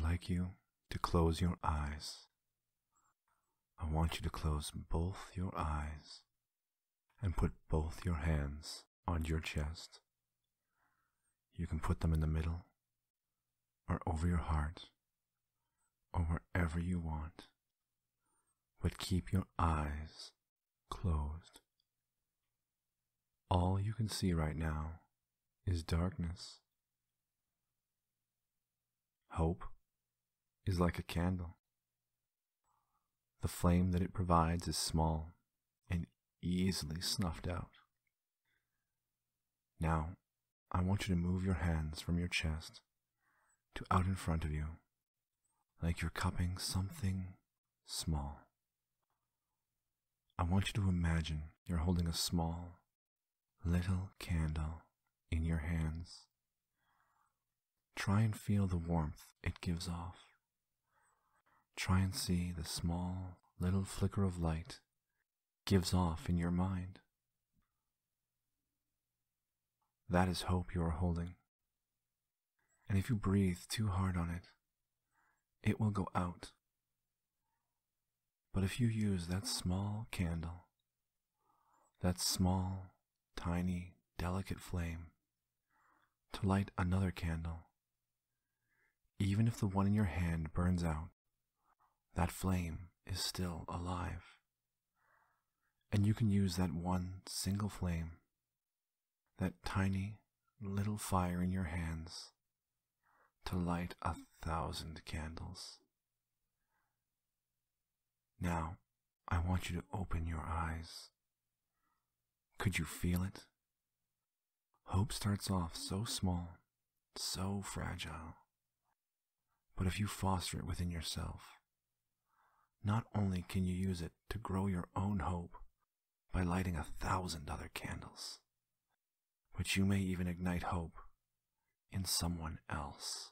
like you to close your eyes. I want you to close both your eyes and put both your hands on your chest. You can put them in the middle or over your heart or wherever you want, but keep your eyes closed. All you can see right now is darkness. Hope is like a candle. The flame that it provides is small and easily snuffed out. Now, I want you to move your hands from your chest to out in front of you, like you're cupping something small. I want you to imagine you're holding a small, little candle in your hands. Try and feel the warmth it gives off. Try and see the small, little flicker of light gives off in your mind. That is hope you are holding. And if you breathe too hard on it, it will go out. But if you use that small candle, that small, tiny, delicate flame, to light another candle, even if the one in your hand burns out, that flame is still alive. And you can use that one single flame, that tiny little fire in your hands, to light a thousand candles. Now, I want you to open your eyes. Could you feel it? Hope starts off so small, so fragile. But if you foster it within yourself, not only can you use it to grow your own hope by lighting a thousand other candles, but you may even ignite hope in someone else.